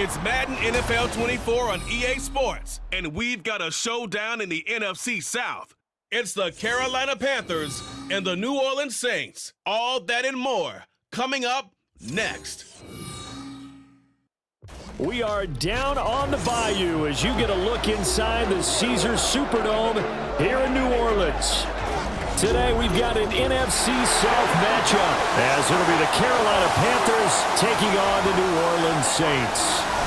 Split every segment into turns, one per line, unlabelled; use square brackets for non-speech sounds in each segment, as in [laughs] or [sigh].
It's Madden NFL 24 on EA Sports, and we've got a showdown in the NFC South. It's the Carolina Panthers and the New Orleans Saints. All that and more coming up next.
We are down on the bayou as you get a look inside the Caesars Superdome here in New Orleans. Today we've got an NFC South matchup as it'll be the Carolina Panthers taking on the New Orleans Saints.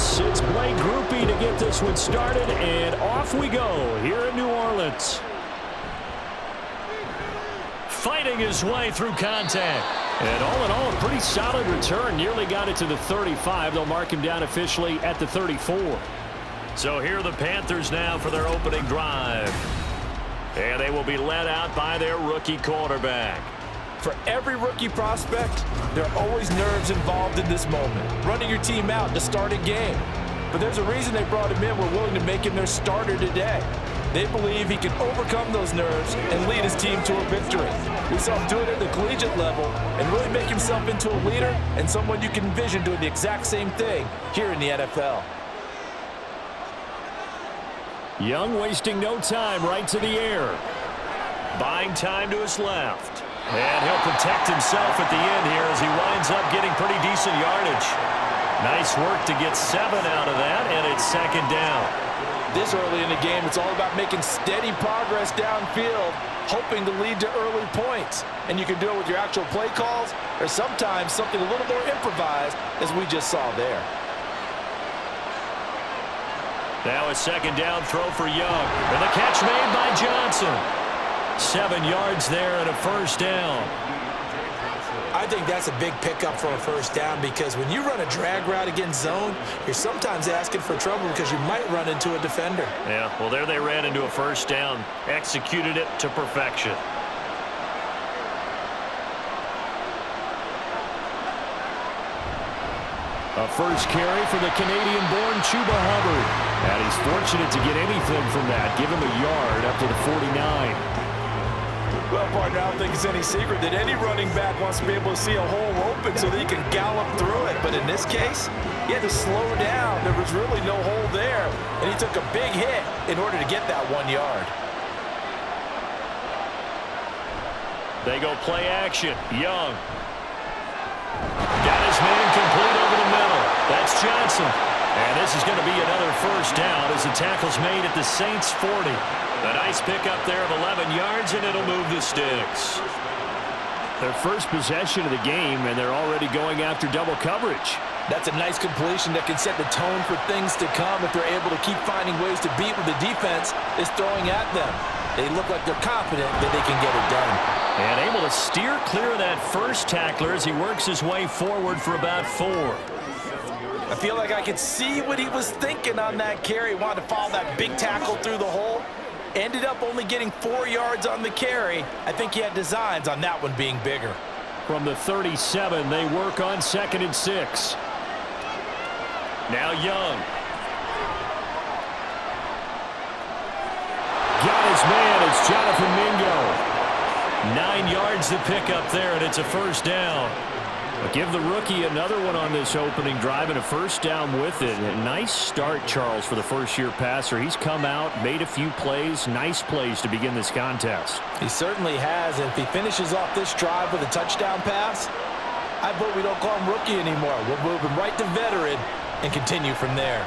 It's Blake Grupe to get this one started, and off we go here in New Orleans. Fighting his way through contact. And all in all, a pretty solid return. Nearly got it to the 35. They'll mark him down officially at the 34. So here are the Panthers now for their opening drive. And they will be led out by their rookie quarterback.
For every rookie prospect, there are always nerves involved in this moment. Running your team out to start a game. But there's a reason they brought him in. We're willing to make him their starter today. They believe he can overcome those nerves and lead his team to a victory. We saw him do it at the collegiate level and really make himself into a leader and someone you can envision doing the exact same thing here in the NFL.
Young wasting no time right to the air. Buying time to his left. And he'll protect himself at the end here as he winds up getting pretty decent yardage. Nice work to get seven out of that, and it's second down.
This early in the game, it's all about making steady progress downfield, hoping to lead to early points. And you can do it with your actual play calls or sometimes something a little more improvised as we just saw there.
Now a second down throw for Young. And the catch made by Johnson. Seven yards there and a first down.
I think that's a big pickup for a first down because when you run a drag route against zone, you're sometimes asking for trouble because you might run into a defender.
Yeah, well, there they ran into a first down. Executed it to perfection. A first carry for the Canadian-born Chuba Hubbard. And he's fortunate to get anything from that. Give him a yard up to the 49.
Well, partner, I don't think it's any secret that any running back wants to be able to see a hole open so that he can gallop through it. But in this case, he had to slow down. There was really no hole there, and he took a big hit in order to get that one yard.
They go play action. Young. Got his man complete over the middle. That's Johnson. And this is going to be another first down as the tackle's made at the Saints 40. A nice pickup there of 11 yards, and it'll move the sticks. Their first possession of the game, and they're already going after double coverage.
That's a nice completion that can set the tone for things to come if they're able to keep finding ways to beat what the defense is throwing at them. They look like they're confident that they can get it done.
And able to steer clear of that first tackler as he works his way forward for about four.
I feel like I could see what he was thinking on that carry. Wanted to follow that big tackle through the hole. Ended up only getting four yards on the carry. I think he had designs on that one being bigger.
From the 37, they work on second and six. Now Young. Got his man. It's Jonathan Mingo. Nine yards to pick up there, and it's a first down. Give the rookie another one on this opening drive and a first down with it. Nice start, Charles, for the first-year passer. He's come out, made a few plays, nice plays to begin this contest.
He certainly has, and if he finishes off this drive with a touchdown pass, I vote we don't call him rookie anymore. We'll move him right to veteran and continue from there.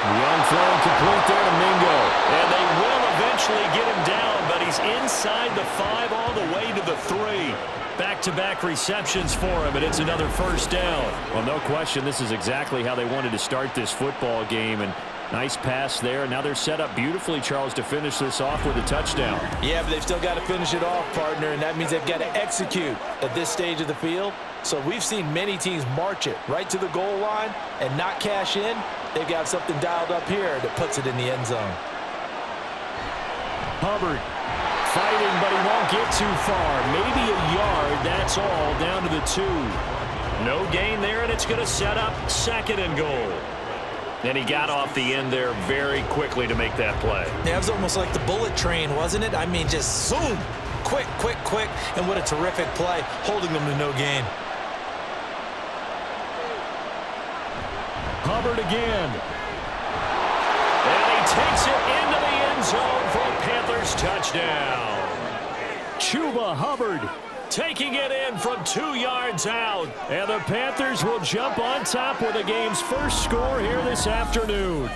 Young throw complete there to Mingo. And they will eventually get him down, but he's inside the five all the way to the three. Back-to-back -back receptions for him, and it's another first down. Well, no question, this is exactly how they wanted to start this football game, and nice pass there. Now they're set up beautifully, Charles, to finish this off with a touchdown.
Yeah, but they've still got to finish it off, partner, and that means they've got to execute at this stage of the field. So we've seen many teams march it right to the goal line and not cash in. They've got something dialed up here that puts it in the end zone.
Hubbard fighting, but he won't get too far. Maybe a yard, that's all, down to the two. No gain there, and it's going to set up second and goal. And he got off the end there very quickly to make that play.
Yeah, it was almost like the bullet train, wasn't it? I mean, just zoom, quick, quick, quick, and what a terrific play, holding them to no gain.
Hubbard again. And he takes it into the end zone for Panthers touchdown. Chuba Hubbard taking it in from two yards out. And the Panthers will jump on top with the game's first score here this afternoon.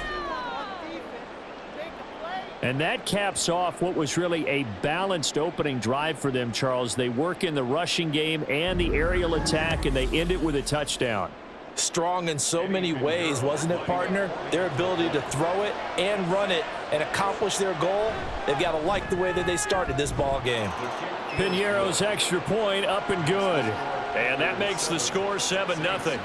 And that caps off what was really a balanced opening drive for them, Charles. They work in the rushing game and the aerial attack, and they end it with a touchdown
strong in so many ways, wasn't it, partner? Their ability to throw it and run it and accomplish their goal, they've got to like the way that they started this ball game.
Pineiro's extra point up and good. And that makes the score 7-0.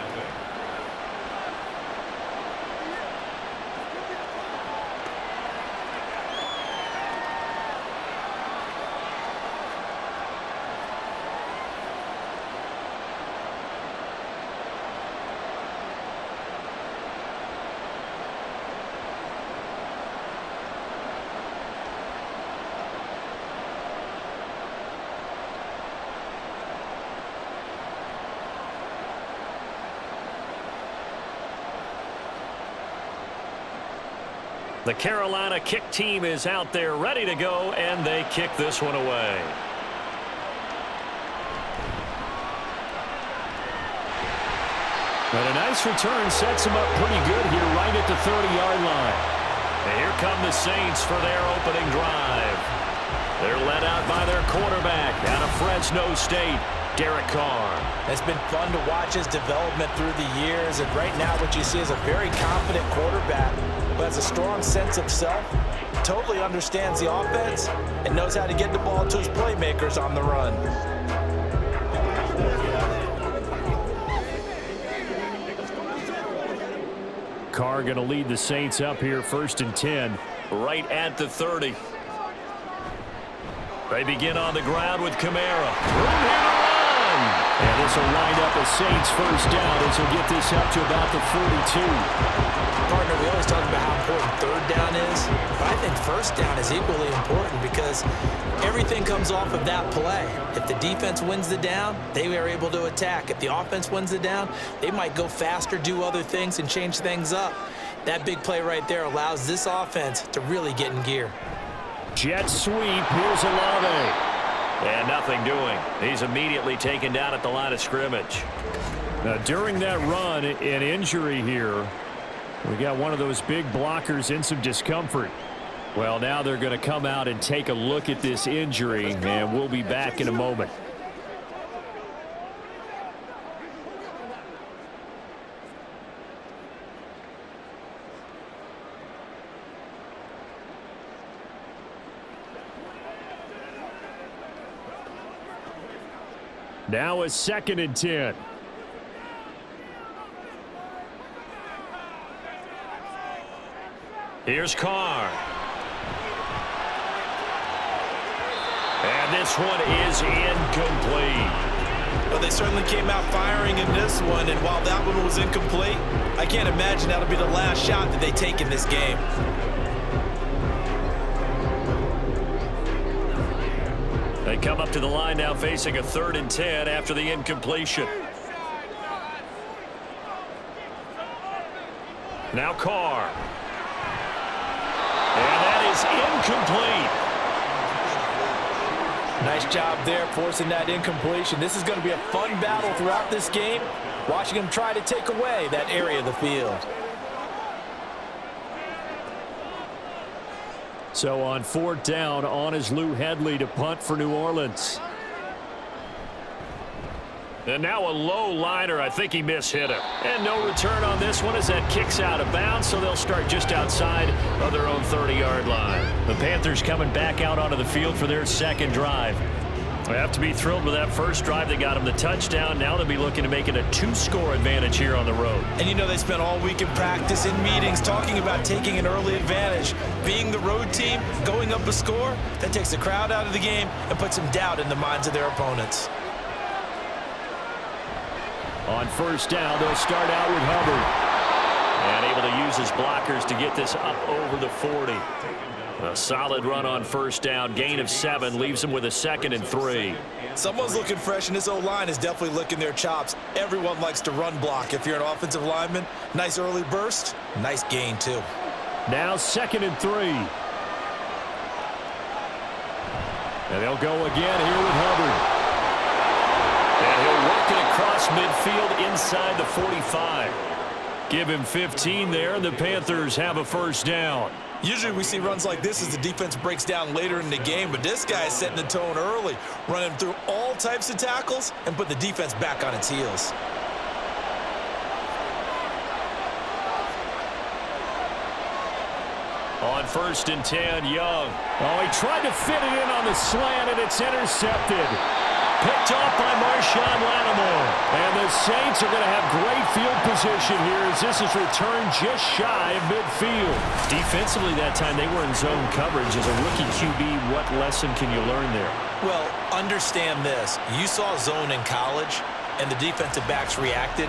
The Carolina kick team is out there ready to go, and they kick this one away. But a nice return sets him up pretty good here right at the 30-yard line. And here come the Saints for their opening drive. They're led out by their quarterback out of Fresno State. Derek Carr.
It's been fun to watch his development through the years, and right now what you see is a very confident quarterback who has a strong sense of self, totally understands the offense, and knows how to get the ball to his playmakers on the run.
Carr going to lead the Saints up here first and 10 right at the 30. They begin on the ground with Kamara. And this will wind up a Saints first down as he'll get this up to about the 42.
Partner, we always talk about how important third down is, but I think first down is equally important because everything comes off of that play. If the defense wins the down, they are able to attack. If the offense wins the down, they might go faster, do other things, and change things up. That big play right there allows this offense to really get in gear.
Jet sweep. Here's Olave. And nothing doing. He's immediately taken down at the line of scrimmage. Now, during that run, an injury here. We got one of those big blockers in some discomfort. Well, now they're going to come out and take a look at this injury, and we'll be back in a moment. Now a second and 10. Here's Carr. And this one is incomplete.
Well, they certainly came out firing in this one, and while that one was incomplete, I can't imagine that'll be the last shot that they take in this game.
They come up to the line now facing a third and 10 after the incompletion. Now Carr. Is incomplete.
Nice job there forcing that incompletion. This is going to be a fun battle throughout this game. Watching him try to take away that area of the field.
So on fourth down, on is Lou Hedley to punt for New Orleans. And now a low liner. I think he mishit it. And no return on this one as that kicks out of bounds, so they'll start just outside of their own 30-yard line. The Panthers coming back out onto the field for their second drive. They have to be thrilled with that first drive that got them the touchdown. Now they'll be looking to make it a two-score advantage here on the road.
And you know they spent all week in practice, in meetings, talking about taking an early advantage. Being the road team, going up a score, that takes the crowd out of the game and puts some doubt in the minds of their opponents.
On first down, they'll start out with Hubbard. And able to use his blockers to get this up over the 40. A solid run on first down. Gain of seven leaves him with a second and three.
Someone's looking fresh, and this O-line is definitely licking their chops. Everyone likes to run block. If you're an offensive lineman, nice early burst, nice gain, too.
Now second and three. And they'll go again here with Hubbard. And he'll work it across midfield inside the 45. Give him 15 there, and the Panthers have a first down.
Usually we see runs like this as the defense breaks down later in the game, but this guy is setting the tone early, running through all types of tackles and put the defense back on its heels.
On first and 10, Young. Oh, he tried to fit it in on the slant, and it's intercepted. Picked off by Marshon Lattimore. And the Saints are going to have great field position here as this is returned just shy of midfield. Defensively that time, they were in zone coverage. As a rookie QB, what lesson can you learn there?
Well, understand this. You saw zone in college, and the defensive backs reacted,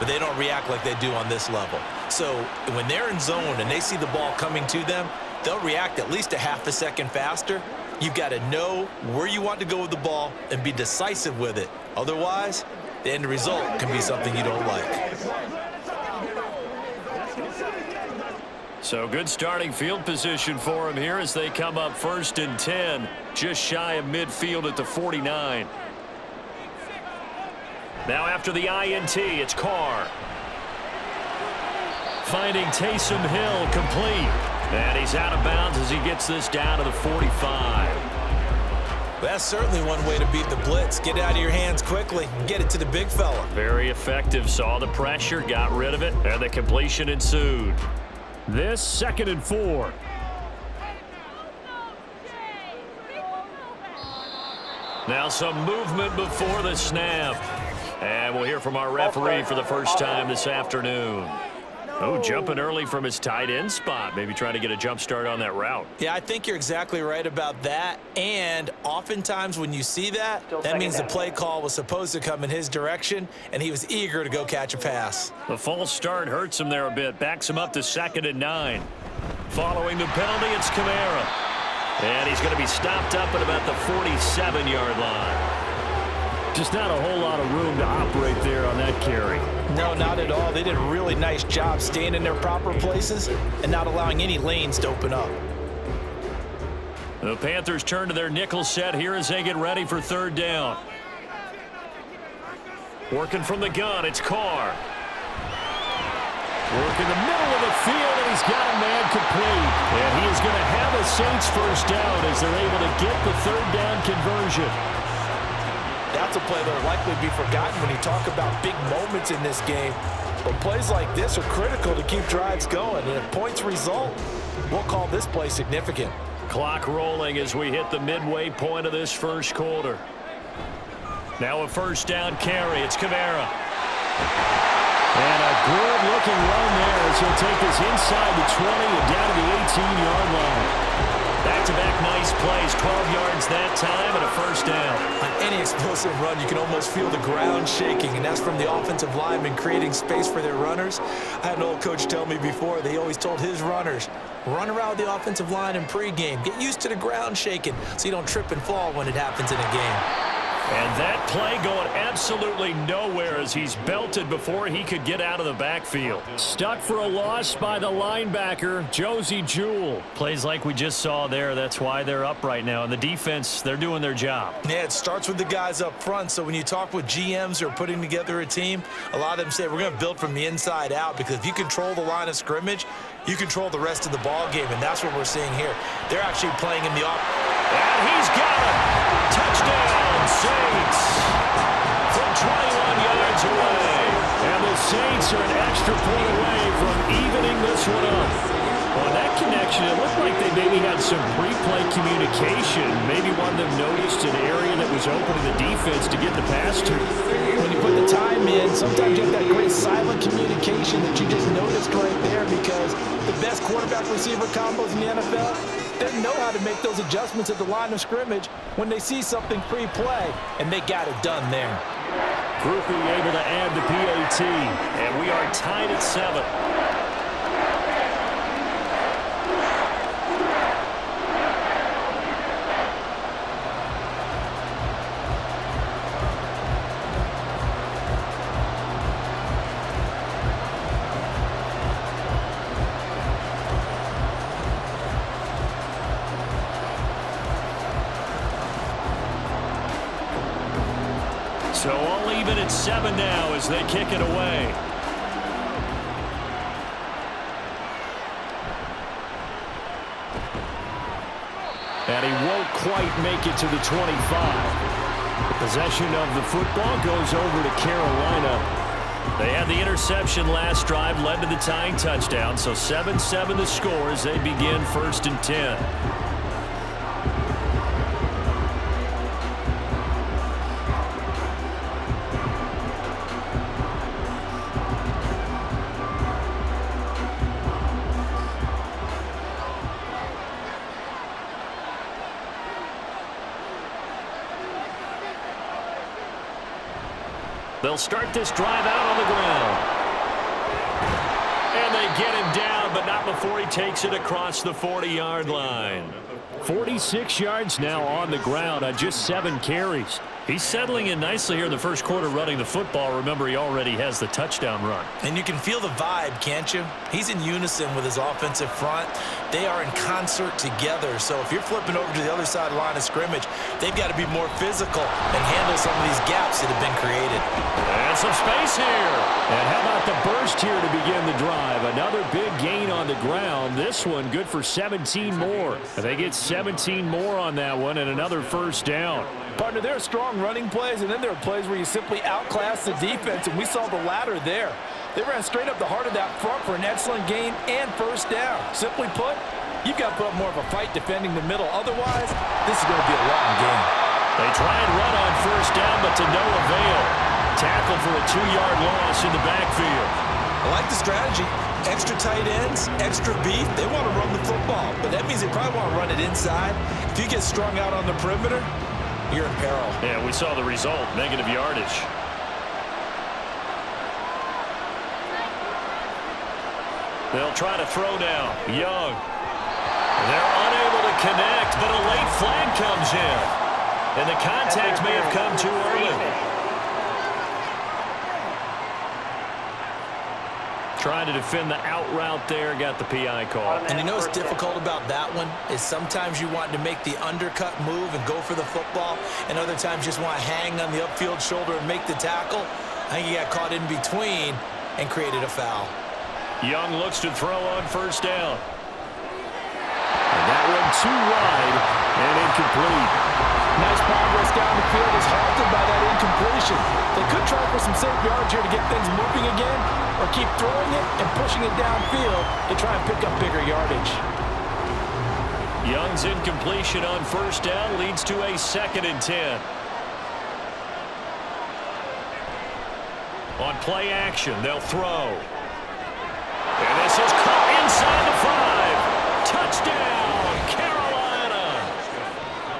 but they don't react like they do on this level. So when they're in zone and they see the ball coming to them, they'll react at least a half a second faster. You've got to know where you want to go with the ball and be decisive with it. Otherwise, the end result can be something you don't like.
So good starting field position for him here as they come up first and 10, just shy of midfield at the 49. Now after the INT, it's Carr. Finding Taysom Hill complete. And he's out of bounds as he gets this down to the 45.
That's certainly one way to beat the blitz. Get it out of your hands quickly get it to the big fella.
Very effective. Saw the pressure, got rid of it, and the completion ensued. This second and four. Now some movement before the snap. And we'll hear from our referee for the first time this afternoon. Oh, jumping early from his tight end spot. Maybe trying to get a jump start on that route.
Yeah, I think you're exactly right about that. And oftentimes when you see that, that means the play call was supposed to come in his direction, and he was eager to go catch a pass.
The false start hurts him there a bit. Backs him up to second and nine. Following the penalty, it's Kamara. And he's going to be stopped up at about the 47-yard line. Just not a whole lot of room to operate there on that carry.
No, not at all. They did a really nice job staying in their proper places and not allowing any lanes to open up.
The Panthers turn to their nickel set here as they get ready for third down. Working from the gun, it's Carr. Work in the middle of the field, and he's got a man complete. And he is going to have a Saints first down as they're able to get the third down conversion.
That's a play that will likely be forgotten when you talk about big moments in this game. But plays like this are critical to keep drives going. And if points result, we'll call this play significant.
Clock rolling as we hit the midway point of this first quarter. Now a first down carry. It's Kamara. And a good-looking run there as he'll take this inside the 20 and down to the 18-yard line. Back-to-back -back nice plays, 12 yards that time and a first down.
On any explosive run, you can almost feel the ground shaking, and that's from the offensive linemen creating space for their runners. I had an old coach tell me before, they always told his runners, run around the offensive line in pregame. Get used to the ground shaking so you don't trip and fall when it happens in a game.
And that play going absolutely nowhere as he's belted before he could get out of the backfield. Stuck for a loss by the linebacker, Josey Jewell. Plays like we just saw there. That's why they're up right now. And the defense, they're doing their job.
Yeah, it starts with the guys up front. So when you talk with GMs or putting together a team, a lot of them say we're going to build from the inside out because if you control the line of scrimmage, you control the rest of the ball game, and that's what we're seeing here. They're actually playing in the off.
And he's got it. Touchdown, Saints. From 21 yards away. And the Saints are an extra point away from evening this one up. On that connection, it looked like they maybe had some pre-play communication. Maybe one of them noticed an area that was open to the defense to get the pass to.
When you put the time in, sometimes you have that great silent communication that you just noticed right there because the best quarterback-receiver combos in the NFL, they know how to make those adjustments at the line of scrimmage when they see something pre-play, and they got it done there.
Grupe able to add the PAT, and we are tied at seven. Kick it away. And he won't quite make it to the 25. Possession of the football goes over to Carolina. They had the interception last drive, led to the tying touchdown. So 7-7 the score as they begin first and 10. They'll start this drive out on the ground. And they get him down, but not before he takes it across the 40-yard line. 46 yards now on the ground on just seven carries. He's settling in nicely here in the first quarter running the football. Remember, he already has the touchdown run.
And you can feel the vibe, can't you? He's in unison with his offensive front. They are in concert together. So if you're flipping over to the other side of the line of scrimmage, they've got to be more physical and handle some of these gaps that have been created.
And some space here. And how about the burst here to begin the drive? Another big gain on the ground. This one good for 17 more. They get 17 more on that one and another first down.
Partner, there are strong running plays, and then there are plays where you simply outclass the defense, and we saw the latter there. They ran straight up the heart of that front for an excellent gain and first down. Simply put, you've got to put up more of a fight defending the middle. Otherwise, this is going to be a long game.
They try and run on first down, but to no avail. Tackle for a two-yard loss in the backfield.
I like the strategy. Extra tight ends, extra beef. They want to run the football, but that means they probably want to run it inside. If you get strung out on the perimeter, you're in peril.
Yeah, we saw the result, negative yardage. They'll try to throw down. Young. They're unable to connect, but a late flag comes in. And the contact may have come too early. Trying to defend the out route there, got the PI call.
And you know what's difficult about that one is sometimes you want to make the undercut move and go for the football, and other times you just want to hang on the upfield shoulder and make the tackle. I think he got caught in between and created a foul.
Young looks to throw on first down. And that one too wide and incomplete.
Nice progress down the field is halted by that incompletion. They could try for some safe yards here to get things moving again, or keep throwing it and pushing it downfield to try and pick up bigger yardage.
Young's incompletion on first down leads to a second and 10. On play action, they'll throw. And this is caught inside the five. Touchdown, Carolina.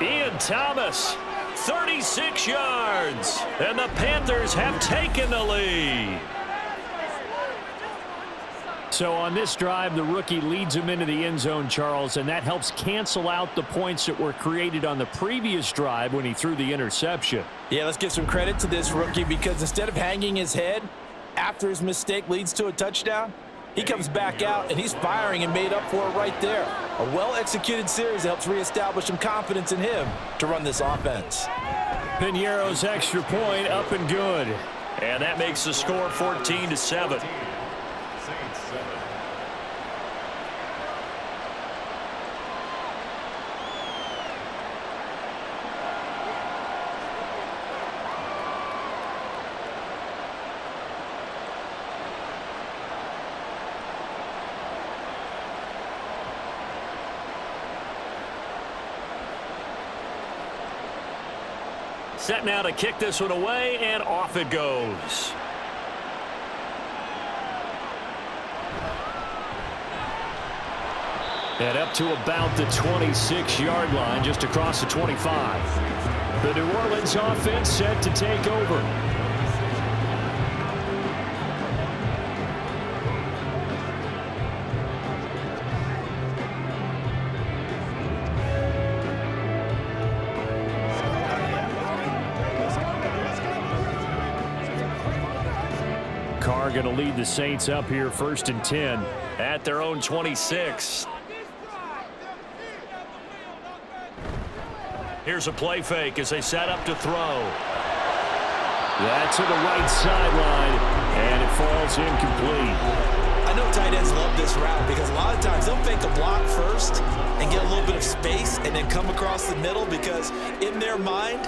Ian Thomas. 36 yards. And the Panthers have taken the lead. So on this drive, the rookie leads him into the end zone, Charles, and that helps cancel out the points that were created on the previous drive when he threw the interception.
Yeah, let's give some credit to this rookie because instead of hanging his head after his mistake leads to a touchdown, he comes back out and he's firing and made up for it right there. A well-executed series helps reestablish some confidence in him to run this offense.
Pineiro's extra point up and good. And that makes the score 14 to 7. Set now to kick this one away, and off it goes. And up to about the 26-yard line, just across the 25. The New Orleans offense set to take over. Going to lead the Saints up here first and 10 at their own 26. Here's a play fake as they set up to throw. That to the right sideline, and it falls incomplete.
I know tight ends love this route because a lot of times they'll fake a block first and get a little bit of space and then come across the middle because in their mind,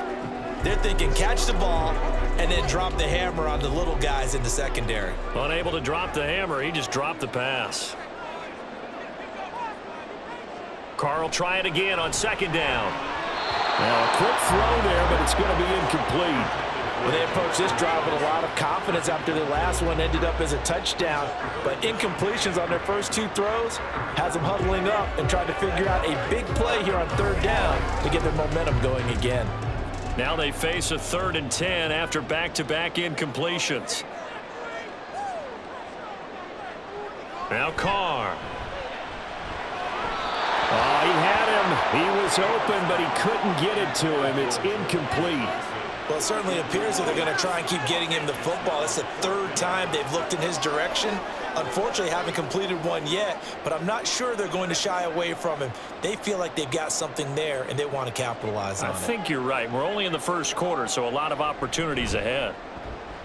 they're thinking catch the ball and then drop the hammer on the little guys in the secondary.
Unable to drop the hammer, he just dropped the pass. Carl try it again on second down.
Now a quick throw there, but it's going to be incomplete. Well, they approached this drive with a lot of confidence after the last one ended up as a touchdown. But incompletions on their first two throws has them huddling up and trying to figure out a big play here on third down to get their momentum going again.
Now they face a third and 10 after back-to-back -back incompletions. Now Carr. Oh, he had him. He was open, but he couldn't get it to him. It's incomplete.
Well, it certainly appears that they're going to try and keep getting him the football. It's the third time they've looked in his direction. Unfortunately, haven't completed one yet, but I'm not sure they're going to shy away from him. They feel like they've got something there, and they want to capitalize on
I
it.
I think you're right. We're only in the first quarter, so a lot of opportunities ahead.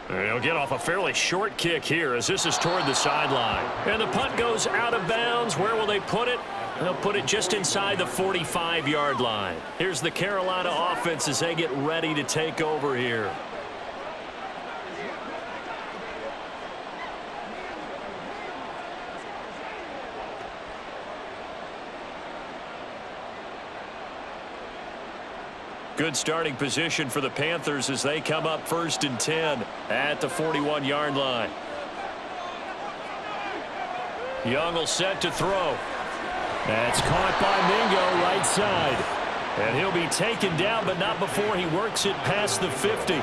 He'll get off a fairly short kick here as this is toward the sideline. And the punt goes out of bounds. Where will they put it? They'll put it just inside the 45-yard line. Here's the Carolina offense as they get ready to take over here. Good starting position for the Panthers as they come up first and 10 at the 41-yard line. Young will set to throw. That's caught by Mingo right side. And he'll be taken down, but not before he works it past the 50.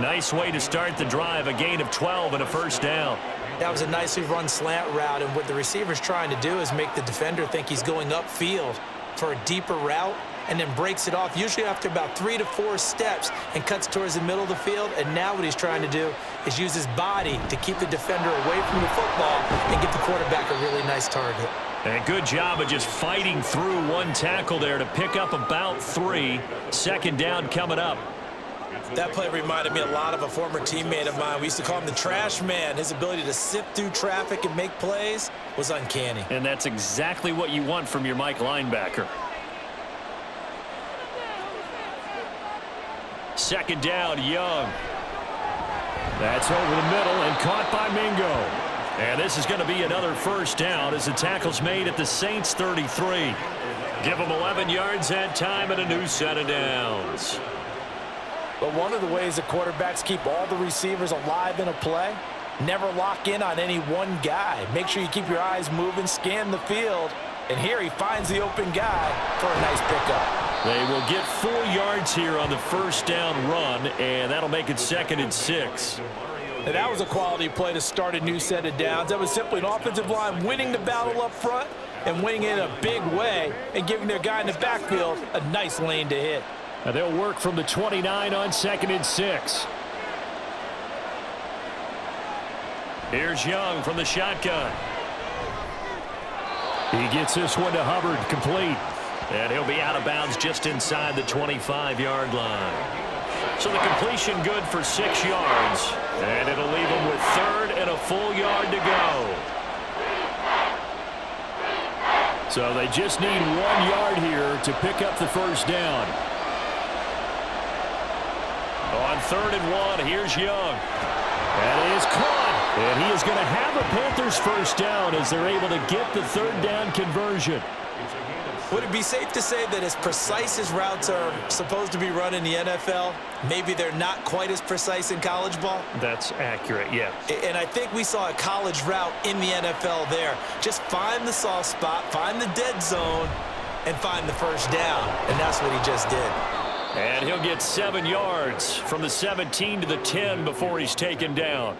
Nice way to start the drive, a gain of 12 and a first down.
That was a nicely run slant route, and what the receiver's trying to do is make the defender think he's going upfield for a deeper route and then breaks it off, usually after about three to four steps, and cuts towards the middle of the field. And now what he's trying to do is use his body to keep the defender away from the football and get the quarterback a really nice target.
And good job of just fighting through one tackle there to pick up about three. Second down coming up.
That play reminded me a lot of a former teammate of mine. We used to call him the trash man. His ability to sift through traffic and make plays was uncanny.
And that's exactly what you want from your Mike linebacker. Second down, Young. That's over the middle and caught by Mingo. And this is going to be another first down as the tackle's made at the Saints 33. Give them 11 yards that time and a new set of downs.
But one of the ways the quarterbacks keep all the receivers alive in a play, never lock in on any one guy. Make sure you keep your eyes moving, scan the field, and here he finds the open guy for a nice pickup.
They will get four yards here on the first down run, and that'll make it second and six.
And that was a quality play to start a new set of downs. That was simply an offensive line winning the battle up front and winning in a big way and giving their guy in the backfield a nice lane to hit.
They'll work from the 29 on second and six. Here's Young from the shotgun. He gets this one to Hubbard, complete. And he'll be out of bounds just inside the 25-yard line. So the completion good for six yards. And it'll leave him with third and a full yard to go. So they just need one yard here to pick up the first down. On third and one, here's Young. That is caught. And he is going to have a Panthers first down as they're able to get the third down conversion.
Would it be safe to say that as precise as routes are supposed to be run in the NFL, maybe they're not quite as precise in college ball?
That's accurate, yeah.
And I think we saw a college route in the NFL there. Just find the soft spot, find the dead zone, and find the first down. And that's what he just did.
And he'll get seven yards from the 17 to the 10 before he's taken down.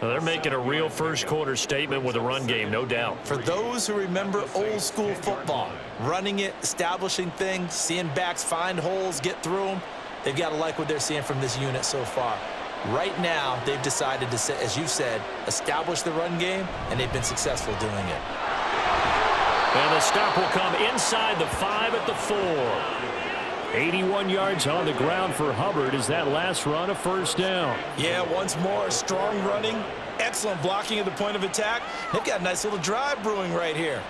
They're making a real first quarter statement with a run game, no doubt.
For those who remember old school football, running it, establishing things, seeing backs find holes, get through them, they've got to like what they're seeing from this unit so far. Right now, they've decided to, as you said, establish the run game, and they've been successful doing it.
And the stop will come inside the five at the four. 81 yards on the ground for Hubbard as that last run a first down.
Yeah, once more, strong running, excellent blocking at the point of attack. They've got a nice little drive brewing right here.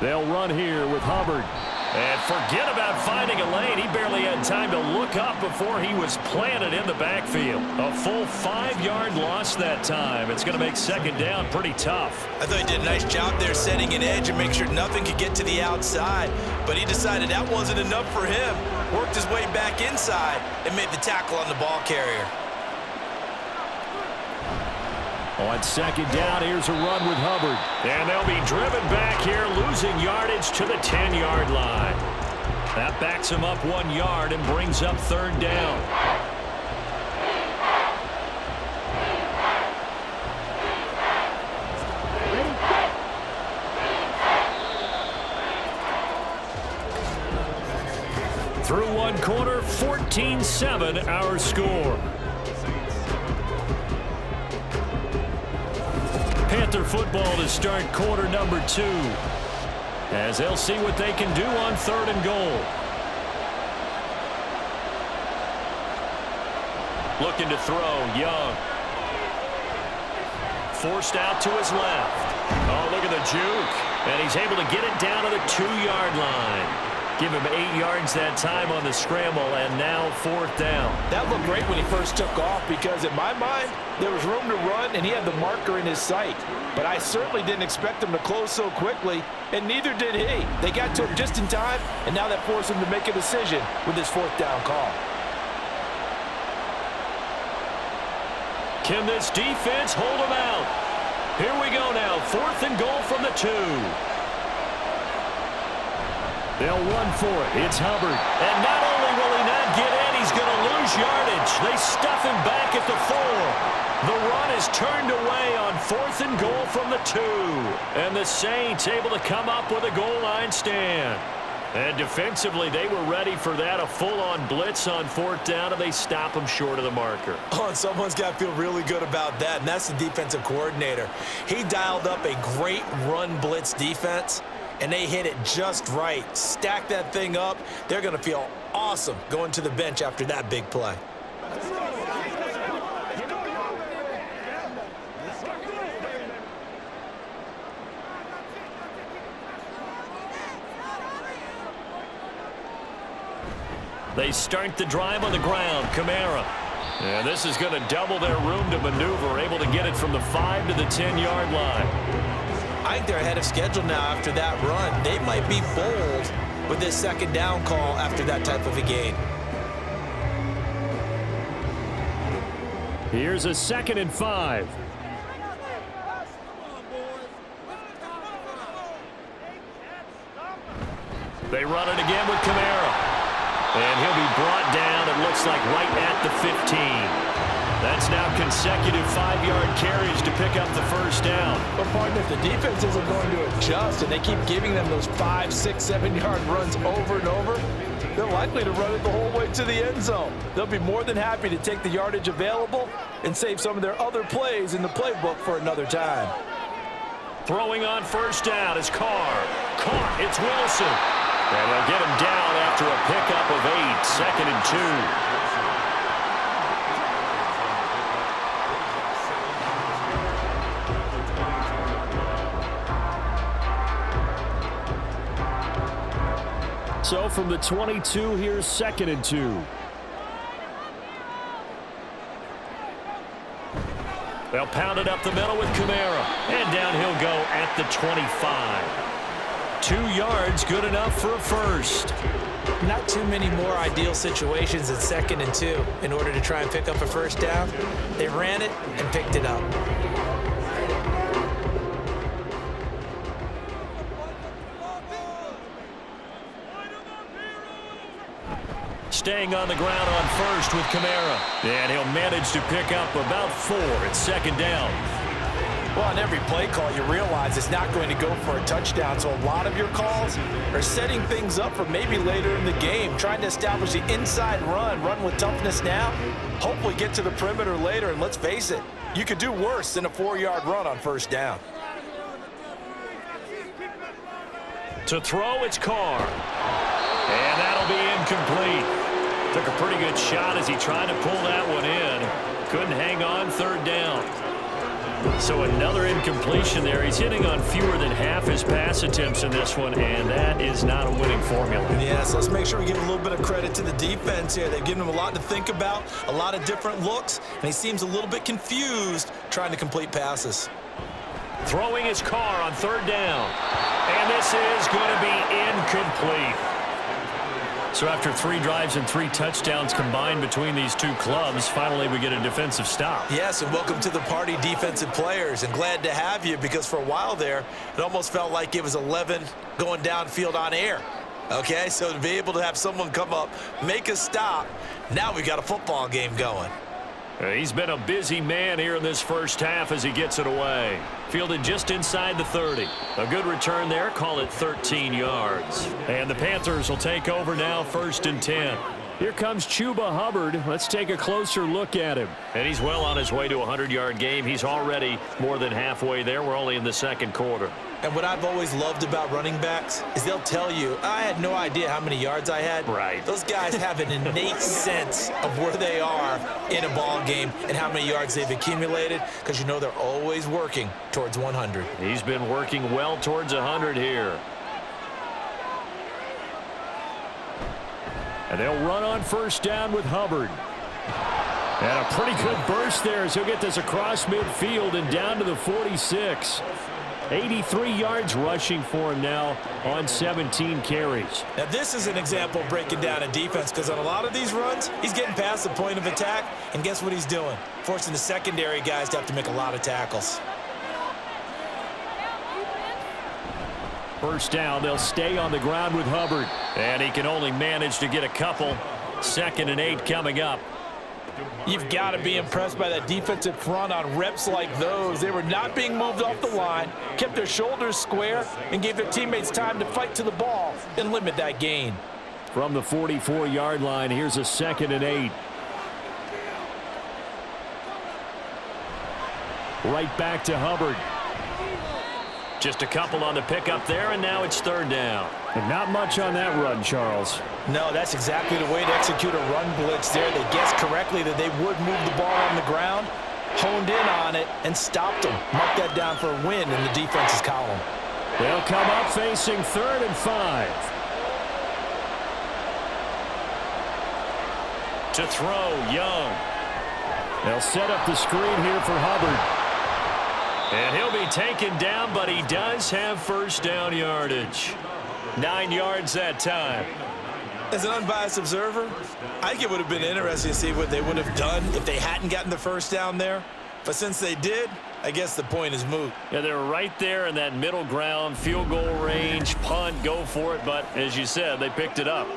They'll run here with Hubbard. And forget about finding a lane. He barely had time to look up before he was planted in the backfield. A full five-yard loss that time. It's going to make second down pretty tough.
I thought he did a nice job there setting an edge and make sure nothing could get to the outside. But he decided that wasn't enough for him. Worked his way back inside and made the tackle on the ball carrier.
On second down, here's a run with Hubbard. And they'll be driven back here, losing yardage to the 10-yard line. That backs him up one yard and brings up third down. Through one quarter, 14-7 our score. Panther football to start quarter number two. As they'll see what they can do on third and goal. Looking to throw, Young. Forced out to his left. Oh, look at the juke. And he's able to get it down to the two-yard line. Give him eight yards that time on the scramble, and now fourth down.
That looked great when he first took off because, in my mind, there was room to run, and he had the marker in his sight. But I certainly didn't expect him to close so quickly, and neither did he. They got to him just in time, and now that forced him to make a decision with his fourth down call.
Can this defense hold him out? Here we go now, fourth and goal from the two. They'll run for it. It's Hubbard. And not only will he not get in, he's going to lose yardage. They stuff him back at the four. The run is turned away on fourth and goal from the two. And the Saints able to come up with a goal line stand. And defensively, they were ready for that, a full-on blitz on fourth down, and they stop them short of the marker.
Oh, and someone's got to feel really good about that, and that's the defensive coordinator. He dialed up a great run blitz defense, and they hit it just right. Stack that thing up. They're going to feel awesome going to the bench after that big play.
They start the drive on the ground. Kamara. And this is going to double their room to maneuver, able to get it from the 5 to the 10-yard line.
I think they're ahead of schedule now after that run. They might be bold with this second down call after that type of a gain.
Here's a second and five. They run it again with Kamara. And he'll be brought down, it looks like, right at the 15. That's now consecutive five-yard carries to pick up the first down.
But, partner, if the defense isn't going to adjust and they keep giving them those five, six, seven-yard runs over and over, they're likely to run it the whole way to the end zone. They'll be more than happy to take the yardage available and save some of their other plays in the playbook for another time.
Throwing on first down is Carr. Caught. It's Wilson. And they'll get him down after a pickup of eight, second and two. So from the 22, here's second and two. They'll pound it up the middle with Kamara. And down he'll go at the 25. Two yards, good enough for a first.
Not too many more ideal situations in second and two in order to try and pick up a first down. They ran it and picked it up.
Staying on the ground on first with Kamara. And he'll manage to pick up about four at second down.
Well, on every play call, you realize it's not going to go for a touchdown, so a lot of your calls are setting things up for maybe later in the game, trying to establish the inside run, run with toughness now, hopefully get to the perimeter later, and let's face it, you could do worse than a four-yard run on first down.
To throw, it's Carr. And that'll be incomplete. Took a pretty good shot as he tried to pull that one in. Couldn't hang on third down. So another incompletion there. He's hitting on fewer than half his pass attempts in this one, and that is not a winning formula.
Yeah, so let's make sure we give a little bit of credit to the defense here. They've given him a lot to think about, a lot of different looks, and he seems a little bit confused trying to complete passes.
Throwing his Carr on third down. And this is going to be incomplete. So after three drives and three touchdowns combined between these two clubs, finally we get a defensive stop.
Yes, and welcome to the party defensive players. And glad to have you because for a while there, it almost felt like it was 11 going downfield on air. Okay, so to be able to have someone come up, make a stop, now we've got a football game going.
He's been a busy man here in this first half as he gets it away. Fielded just inside the 30. A good return there. Call it 13 yards. And the Panthers will take over now first and 10. Here comes Chuba Hubbard. Let's take a closer look at him. And he's well on his way to a 100-yard game. He's already more than halfway there. We're only in the second quarter.
And what I've always loved about running backs is they'll tell you, I had no idea how many yards I had.
Right.
Those guys have an innate [laughs] sense of where they are in a ball game and how many yards they've accumulated because you know they're always working towards 100.
He's been working well towards 100 here. And they'll run on first down with Hubbard. And a pretty good burst there as he'll get this across midfield and down to the 46. 83 yards rushing for him now on 17 carries.
Now this is an example of breaking down a defense because on a lot of these runs, he's getting past the point of attack, and guess what he's doing? Forcing the secondary guys to have to make a lot of tackles.
First down, they'll stay on the ground with Hubbard. And he can only manage to get a couple. Second and eight coming up.
You've got to be impressed by that defensive front on reps like those. They were not being moved off the line, kept their shoulders square, and gave their teammates time to fight to the ball and limit that gain.
From the 44-yard line, here's a second and eight. Right back to Hubbard. Just a couple on the pickup there, and now it's third down. And not much on that run, Charles.
No, that's exactly the way to execute a run blitz there. They guessed correctly that they would move the ball on the ground, honed in on it, and stopped them. Mark that down for a win in the defense's column.
They'll come up facing third and five. To throw, Young. They'll set up the screen here for Hubbard. And he'll be taken down, but he does have first down yardage. Nine yards that time.
As an unbiased observer, I think it would have been interesting to see what they would have done if they hadn't gotten the first down there. But since they did, I guess the point is moot.
Yeah, they're right there in that middle ground, field goal range, punt, go for it. But as you said, they picked it up.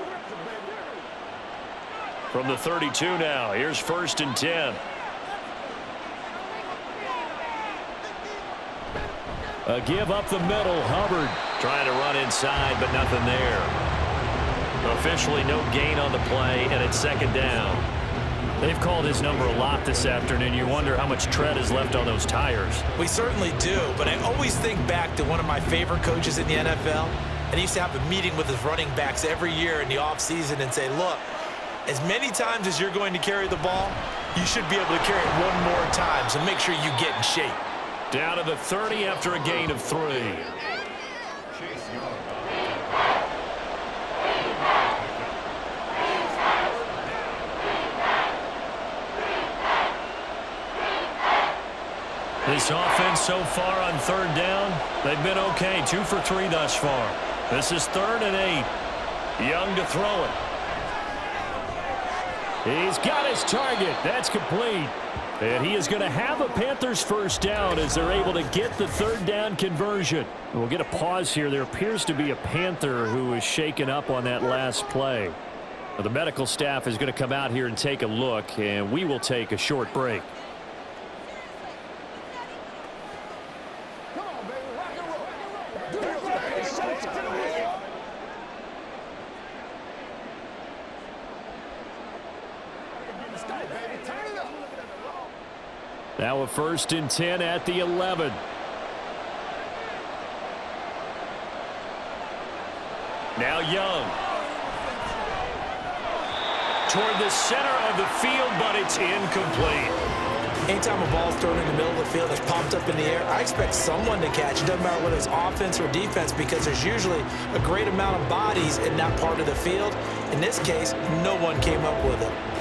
From the 32 now, here's first and 10. A give up the middle. Hubbard trying to run inside, but nothing there. Officially no gain on the play, and it's second down. They've called his number a lot this afternoon. You wonder how much tread is left on those tires.
We certainly do, but I always think back to one of my favorite coaches in the NFL, and he used to have a meeting with his running backs every year in the offseason and say, look, as many times as you're going to carry the ball, you should be able to carry it one more time, so make sure you get in shape.
Down to the 30 after a gain of three. This offense so far on third down, they've been okay. Two for three thus far. This is third and eight. Young to throw it. He's got his target. That's complete. And he is going to have a Panthers first down as they're able to get the third down conversion. We'll get a pause here. There appears to be a Panther who is shaken up on that last play. The medical staff is going to come out here and take a look, and we will take a short break. A first and 10 at the 11. Now Young. Toward the center of the field, but it's incomplete.
Anytime a ball is thrown in the middle of the field that's popped up in the air, I expect someone to catch. It doesn't matter whether it's offense or defense because there's usually a great amount of bodies in that part of the field. In this case, no one came up with it.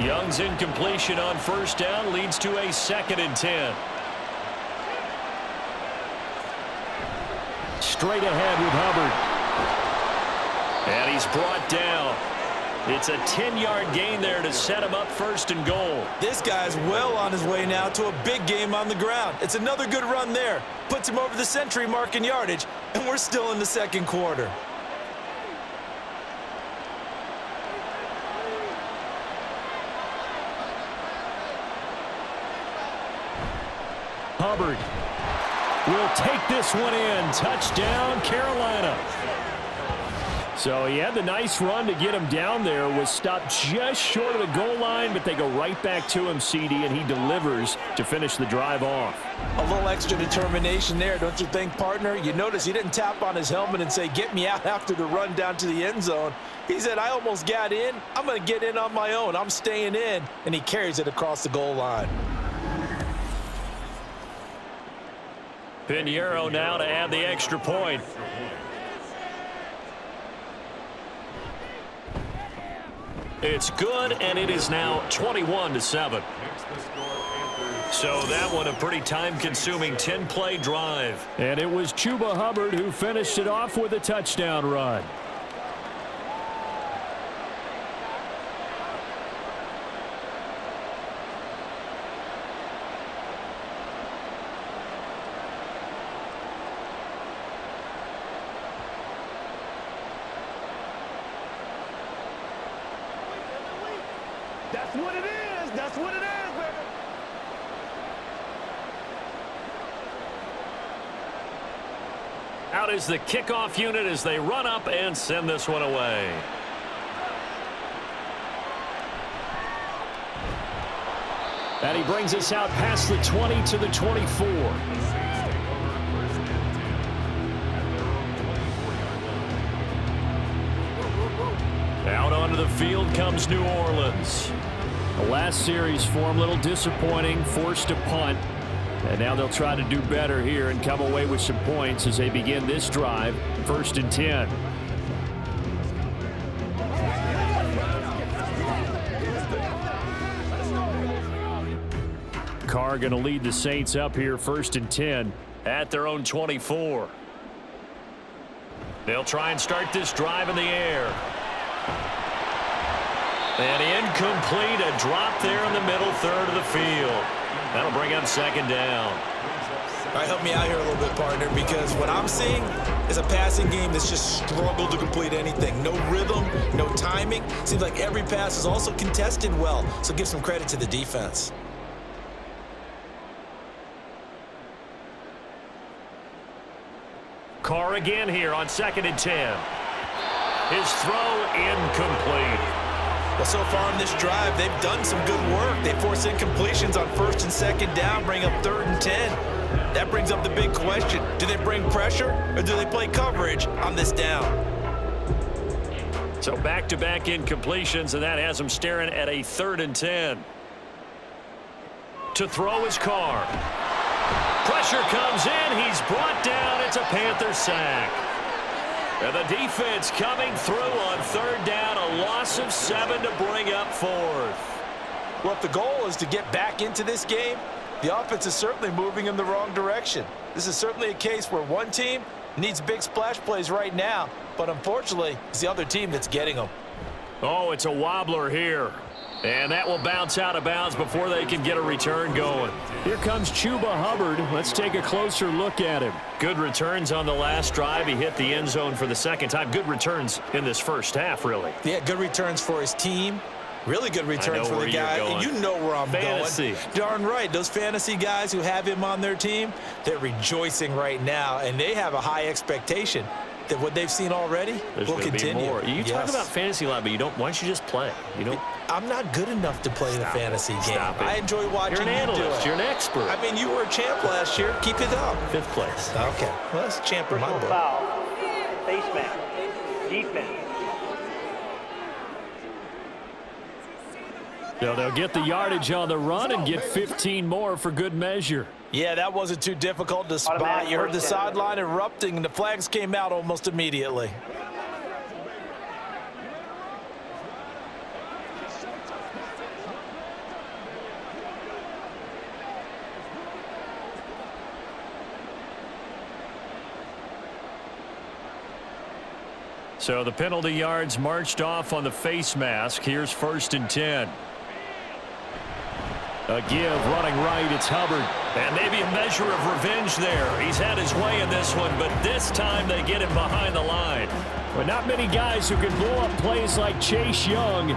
Young's incompletion on first down leads to a second and 10. Straight ahead with Hubbard. And he's brought down. It's a 10-yard gain there to set him up first and goal.
This guy's well on his way now to a big game on the ground. It's another good run there. Puts him over the century mark in yardage, and we're still in the second quarter.
Hubbard will take this one in. Touchdown, Carolina. So he had the nice run to get him down there. Was stopped just short of the goal line, but they go right back to him, CD, and he delivers to finish the drive off.
A little extra determination there, don't you think, partner? You notice he didn't tap on his helmet and say, get me out [laughs] after the run down to the end zone. He said, I almost got in. I'm going to get in on my own. I'm staying in. And he carries it across the goal line.
Piñeiro now to add the extra point. It's good, and it is now 21 to 7. So that one a pretty time-consuming 10-play drive. And it was Chuba Hubbard who finished it off with a touchdown run. Out is the kickoff unit as they run up and send this one away. And he brings us out past the 20 to the 24. The field comes New Orleans. The last series for him, a little disappointing, forced to punt. And now they'll try to do better here and come away with some points as they begin this drive. First and 10. Carr going to lead the Saints up here first and 10 at their own 24. They'll try and start this drive in the air. And incomplete, a drop there in the middle third of the field. That'll bring up second down.
All right, help me out here a little bit, partner, because what I'm seeing is a passing game that's just struggled to complete anything. No rhythm, no timing. Seems like every pass is also contested well, so give some credit to the defense.
Carr again here on second and 10. His throw incomplete.
Well, so far in this drive, they've done some good work. They force incompletions on first and second down, bring up third and 10. That brings up the big question. Do they bring pressure or do they play coverage on this down?
So back-to-back -back incompletions, and that has them staring at a third and 10. To throw his Carr. Pressure comes in. He's brought down. It's a Panther sack. And the defense coming through on third down. A loss of seven to bring up fourth.
Well, if the goal is to get back into this game, the offense is certainly moving in the wrong direction. This is certainly a case where one team needs big splash plays right now, but unfortunately, it's the other team that's getting them.
Oh, it's a wobbler here. And that will bounce out of bounds before they can get a return going. Here comes Chuba Hubbard. Let's take a closer look at him. Good returns on the last drive. He hit the end zone for the second time. Good returns in this first half, really.
Yeah, good returns for his team. Really good returns for the guy. And you know where I'm
fantasy.
going. Darn right. Those fantasy guys who have him on their team, they're rejoicing right now, and they have a high expectation that what they've seen already
There's
will continue.
more. You
yes.
talk about fantasy a lot, but you don't. Why don't you just play? You don't.
I'm not good enough to play
Stop
the fantasy
it.
game.
Stop it.
I enjoy watching
You're an
you do
analyst.
it.
You're an expert.
I mean, you were a champ last year. Keep it up.
Fifth place.
Okay. Well, that's champ in my book.
Foul. Face mask. Defense.
So they'll get the yardage on the run and get 15 more for good measure.
Yeah, that wasn't too difficult to spot. You heard the sideline erupting, and the flags came out almost immediately.
So the penalty yards marched off on the face mask. Here's first and 10. A give running right. It's Hubbard. And maybe a measure of revenge there. He's had his way in this one, but this time they get him behind the line. But not many guys who can blow up plays like Chase Young.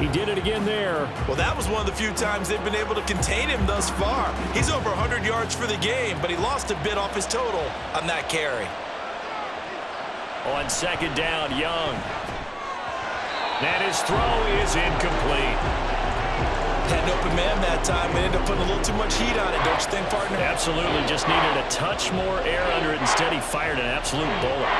He did it again there.
Well, that was one of the few times they've been able to contain him thus far. He's over 100 yards for the game, but he lost a bit off his total on that carry.
On second down, Young. And his throw is incomplete.
An open man that time and ended up putting a little too much heat on it, don't you think, partner?
Absolutely. Just needed a touch more air under it. Instead, he fired an absolute bullet.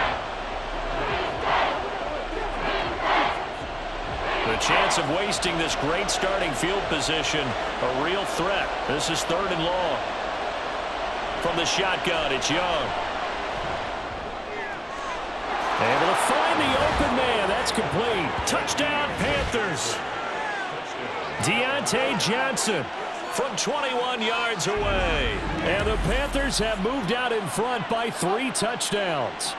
The chance of wasting this great starting field position, a real threat. This is third and long. From the shotgun, it's Young. Able to find the open man. That's complete. Touchdown, Panthers. Diontae Johnson from 21 yards away. And the Panthers have moved out in front by three touchdowns.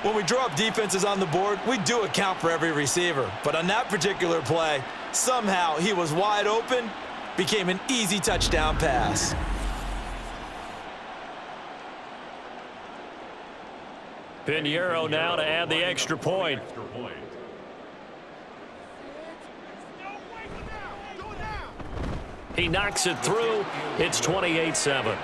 When we draw up defenses on the board, we do account for every receiver. But on that particular play, somehow he was wide open, became an easy touchdown pass.
Piñeiro now to add the extra point. He knocks it through. It's 28-7.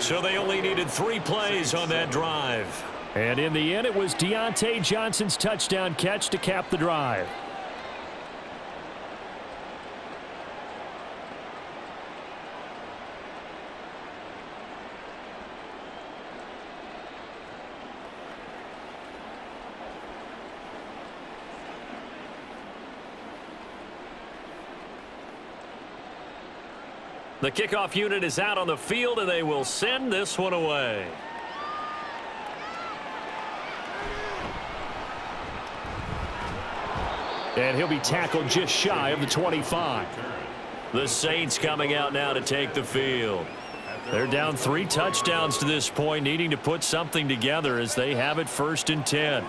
So they only needed three plays on that drive. And in the end, it was Diontae Johnson's touchdown catch to cap the drive. The kickoff unit is out on the field, and they will send this one away. And he'll be tackled just shy of the 25. The Saints coming out now to take the field. They're down three touchdowns to this point, needing to put something together as they have it first and 10.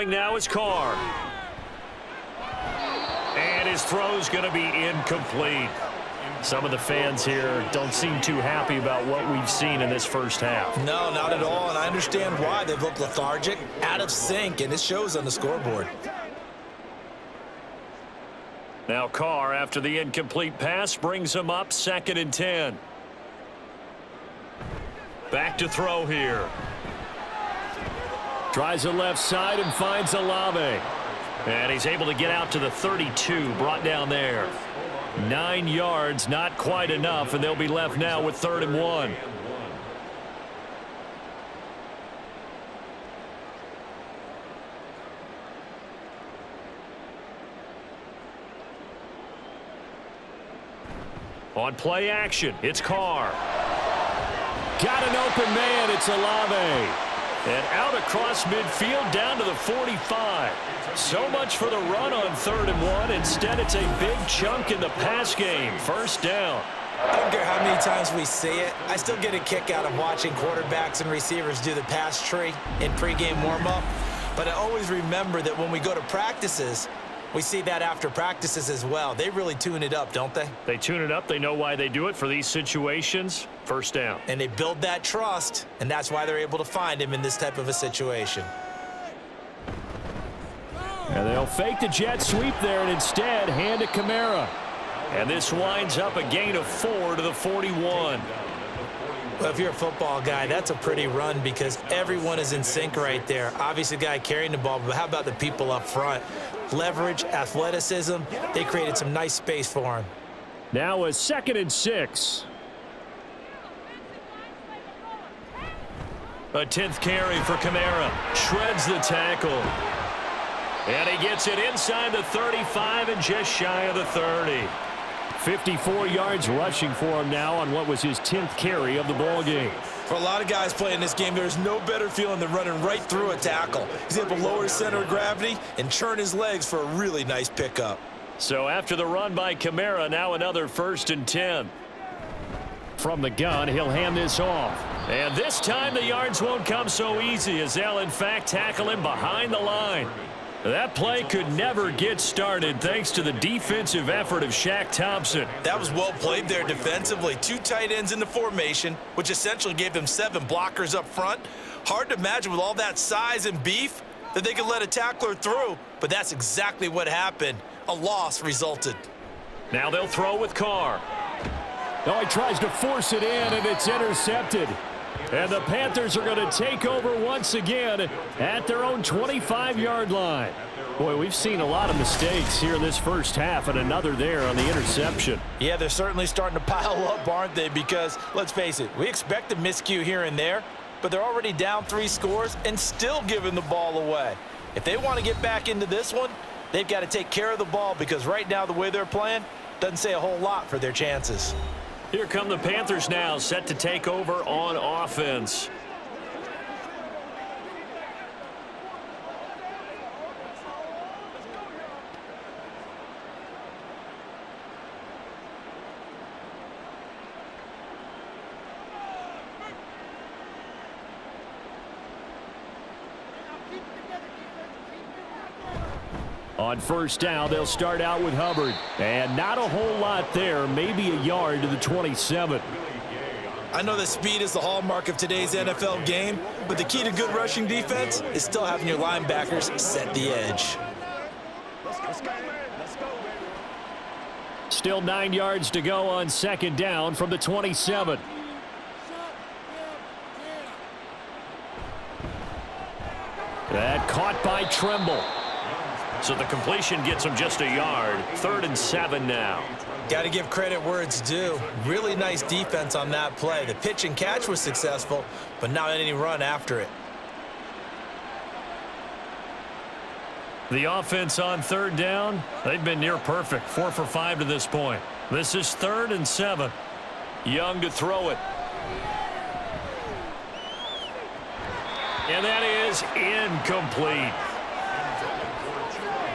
Throwing now is Carr. And his throw's going to be incomplete. Some of the fans here don't seem too happy about what we've seen in this first half.
No, not at all, and I understand why. They've looked lethargic, out of sync, and it shows on the scoreboard.
Now Carr, after the incomplete pass, brings him up second and 10. Back to throw here. Tries the left side and finds Olave. And he's able to get out to the 32, brought down there. Nine yards, not quite enough, and they'll be left now with third and one. On play action, it's Carr. Got an open man, it's Olave. And out across midfield down to the 45. So much for the run on third and one. Instead, it's a big chunk in the pass game. First down.
I don't care how many times we see it. I still get a kick out of watching quarterbacks and receivers do the pass tree in pregame warm-up. But I always remember that when we go to practices, we see that after practices as well. They really tune it up, don't they?
They tune it up. They know why they do it for these situations. First down.
And they build that trust, and that's why they're able to find him in this type of a situation.
And they'll fake the jet sweep there and instead hand it Kamara. And this winds up a gain of four to the 41.
Well, if you're a football guy, that's a pretty run because everyone is in sync right there. Obviously, the guy carrying the ball, but how about the people up front? Leverage, athleticism, they created some nice space for him.
Now a second and six. A 10th carry for Kamara. Shreds the tackle. And he gets it inside the 35 and just shy of the 30. 54 yards rushing for him now on what was his 10th carry of the ball game.
For a lot of guys playing this game, there's no better feeling than running right through a tackle. He's able to lower his center of gravity and churn his legs for a really nice pickup.
So after the run by Kamara, now another first and 10. From the gun, he'll hand this off. And this time the yards won't come so easy as they'll in fact tackle him behind the line. That play could never get started thanks to the defensive effort of Shaq Thompson.
That was well played there defensively. Two tight ends in the formation, which essentially gave them seven blockers up front. Hard to imagine with all that size and beef that they could let a tackler through, but that's exactly what happened. A loss resulted.
Now they'll throw with Carr. Oh, he tries to force it in, and it's intercepted. And the Panthers are going to take over once again at their own 25-yard line. Boy, we've seen a lot of mistakes here in this first half and another there on the interception.
Yeah, they're certainly starting to [laughs] pile up, aren't they? Because, let's face it, we expect a miscue here and there, but they're already down three scores and still giving the ball away. If they want to get back into this one, they've got to take care of the ball because right now the way they're playing doesn't say a whole lot for their chances.
Here come the Panthers now, set to take over on offense. On first down, they'll start out with Hubbard. And not a whole lot there, maybe a yard to the 27.
I know that speed is the hallmark of today's NFL game, but the key to good rushing defense is still having your linebackers set the edge.
Still nine yards to go on second down from the 27. That caught by Tremble. So the completion gets him just a yard. Third and seven now.
Got to give credit where it's due. Really nice defense on that play. The pitch and catch was successful, but not any run after it.
The offense on third down, they've been near perfect. Four for five to this point. This is third and seven. Young to throw it. And that is incomplete.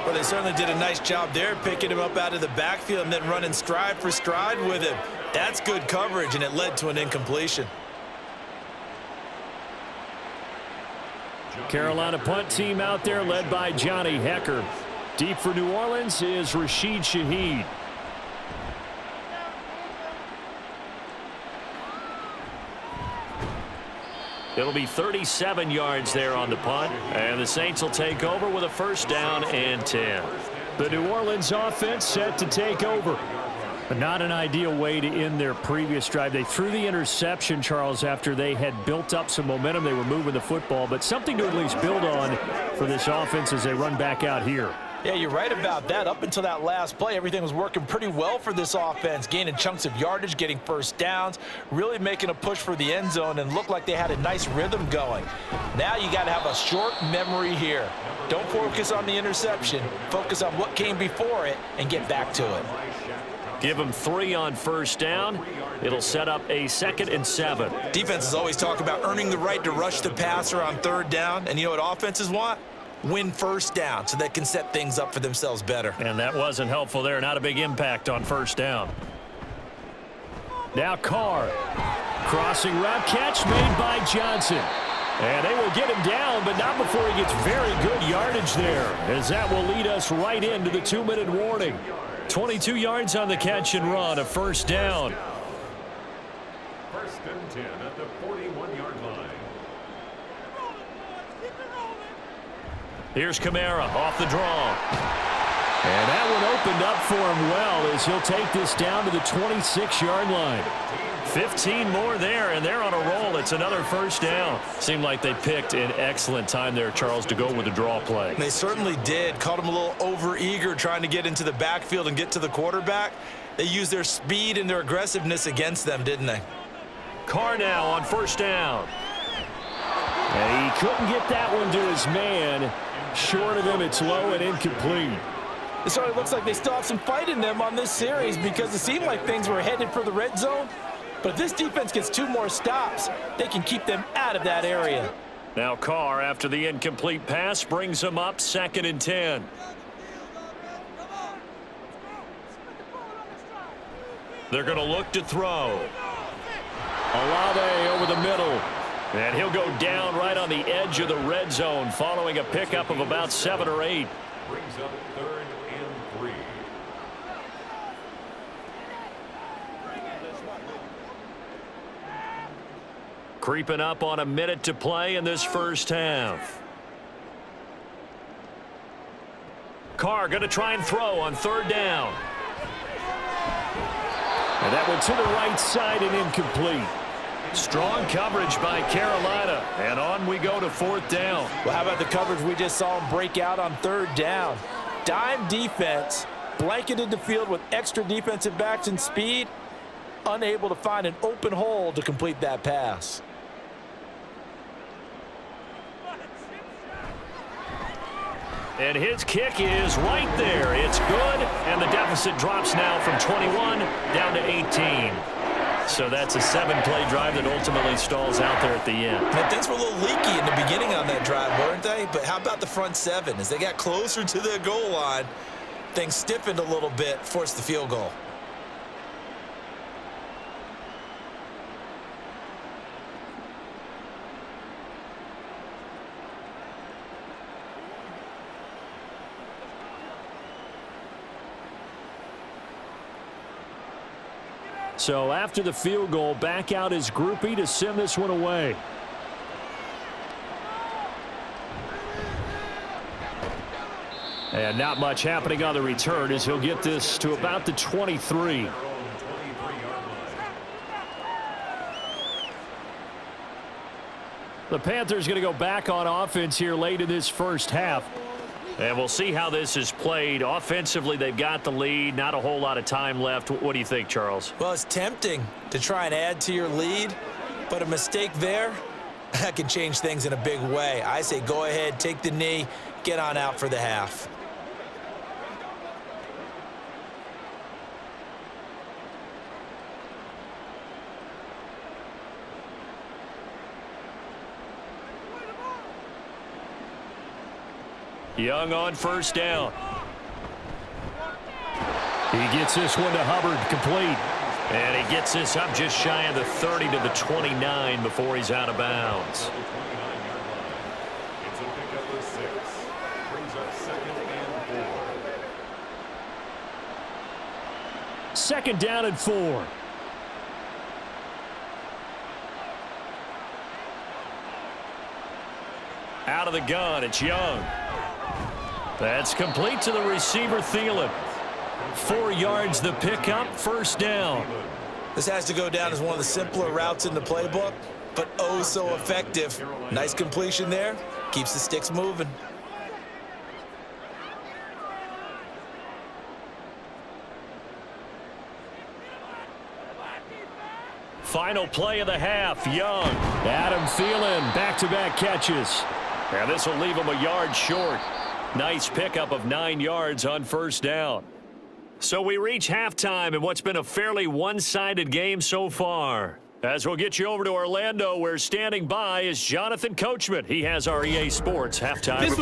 Well, they certainly did a nice job there, picking him up out of the backfield and then running stride for stride with him. That's good coverage, and it led to an incompletion.
Carolina punt team out there led by Johnny Hekker. Deep for New Orleans is Rashid Shaheed. It'll be 37 yards there on the punt, and the Saints will take over with a first down and 10. The New Orleans offense set to take over. But not an ideal way to end their previous drive. They threw the interception, Charles, after they had built up some momentum. They were moving the football, but something to at least build on for this offense as they run back out here.
Yeah, you're right about that. Up until that last play, everything was working pretty well for this offense, gaining chunks of yardage, getting first downs, really making a push for the end zone, and looked like they had a nice rhythm going. Now you got to have a short memory here. Don't focus on the interception. Focus on what came before it and get back to it.
Give them three on first down. It'll set up a second and seven.
Defenses always talk about earning the right to rush the passer on third down, and you know what offenses want? Win first down so they can set things up for themselves better.
And that wasn't helpful there. Not a big impact on first down. Now Carr. Crossing route catch made by Johnson. And they will get him down, but not before he gets very good yardage there, as that will lead us right into the two-minute warning. 22 yards on the catch and run, a first down. First and 10 at the 41-yard line. Here's Kamara off the draw. And that one opened up for him well as he'll take this down to the 26-yard line. 15 more there, and they're on a roll. It's another first down. Seemed like they picked an excellent time there, Charles, to go with the draw play.
They certainly did. Caught him a little over-eager trying to get into the backfield and get to the quarterback. They used their speed and their aggressiveness against them, didn't they?
Carr now on first down. And he couldn't get that one to his man. Short of him, it's low and incomplete.
So It looks like they still have some fight in them on this series because it seemed like things were headed for the red zone. But if this defense gets two more stops, they can keep them out of that area.
Now Carr, after the incomplete pass, brings them up second and 10. They're going to look to throw. Olave over the middle. And he'll go down right on the edge of the red zone following a pickup of about seven or eight. Brings up third and three. Creeping up on a minute to play in this first half. Carr going to try and throw on third down. And that went to the right side and incomplete. Strong coverage by Carolina. And on we go to fourth down.
Well, how about the coverage we just saw him break out on third down? Dime defense, blanketed the field with extra defensive backs and speed, unable to find an open hole to complete that pass.
And his kick is right there. It's good, and the deficit drops now from 21 down to 18. So that's a seven-play drive that ultimately stalls out there at the end.
And things were a little leaky in the beginning on that drive, weren't they? But how about the front seven? As they got closer to the goal line, things stiffened a little bit, forced the field goal.
So after the field goal, back out is Grupe to send this one away. And not much happening on the return as he'll get this to about the 23. The Panthers going to go back on offense here late in this first half. And we'll see how this is played. Offensively, they've got the lead. Not a whole lot of time left. What do you think, Charles?
Well, it's tempting to try and add to your lead, but a mistake there, [laughs] that can change things in a big way. I say go ahead, take the knee, get on out for the half.
Young on first down. He gets this one to Hubbard complete. And he gets this up just shy of the 30 to the 29 before he's out of bounds. Second down and four. Out of the gun, it's Young. That's complete to the receiver, Thielen. Four yards the pickup, first down.
This has to go down as one of the simpler routes in the playbook, but oh so effective. Nice completion there. Keeps the sticks moving.
Final play of the half, Young. Adam Thielen, back-to-back catches. And this will leave him a yard short. Nice pickup of nine yards on first down. So we reach halftime in what's been a fairly one-sided game so far. As we'll get you over to Orlando, where standing by is Jonathan Coachman. He has our EA Sports halftime
This
report.